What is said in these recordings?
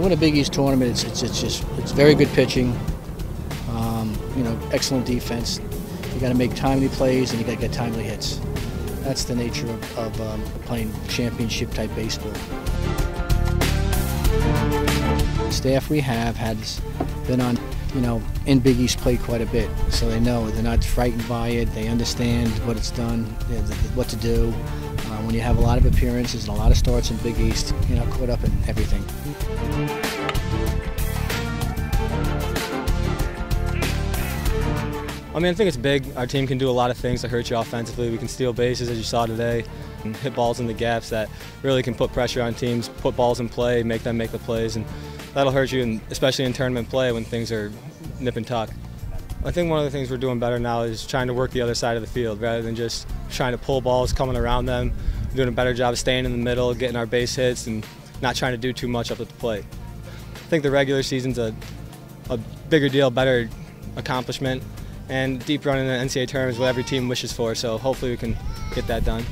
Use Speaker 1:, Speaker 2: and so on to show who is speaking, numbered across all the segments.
Speaker 1: in a Big East tournament, it's, it's, it's just it's very good pitching. Um, you know, excellent defense. You got to make timely plays and you got to get timely hits. That's the nature of, of um, playing championship type baseball. Staff we have has been on, you know, in Big East play quite a bit, so they know they're not frightened by it. They understand what it's done, what to do. Uh, when you have a lot of appearances and a lot of starts in Big East, you're not caught up in everything.
Speaker 2: I mean, I think it's big. Our team can do a lot of things to hurt you offensively. We can steal bases, as you saw today, and hit balls in the gaps that really can put pressure on teams, put balls in play, make them make the plays, and that'll hurt you, and especially in tournament play when things are nip and tuck. I think one of the things we're doing better now is trying to work the other side of the field rather than just trying to pull balls coming around them. We're doing a better job of staying in the middle, getting our base hits, and not trying to do too much up at the plate. I think the regular season's a, a bigger deal, better accomplishment and deep run in the NCAA tournament is what every team wishes for. So hopefully we can get that done.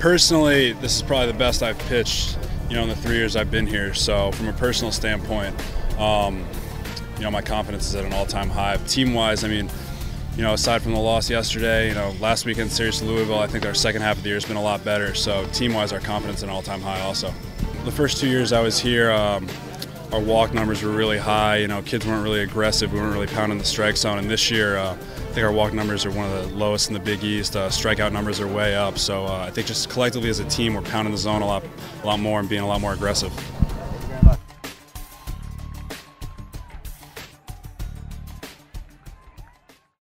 Speaker 3: Personally, this is probably the best I've pitched, you know, in the three years I've been here. So from a personal standpoint, um, you know, my confidence is at an all-time high. Team-wise, I mean, you know, aside from the loss yesterday, you know, last weekend series to Louisville, I think our second half of the year has been a lot better. So team-wise, our confidence is an all-time high also. The first two years I was here, um, our walk numbers were really high. You know, kids weren't really aggressive. We weren't really pounding the strike zone. And this year, uh, I think our walk numbers are one of the lowest in the Big East. Uh, strikeout numbers are way up. So uh, I think just collectively as a team, we're pounding the zone a lot, a lot more and being a lot more aggressive.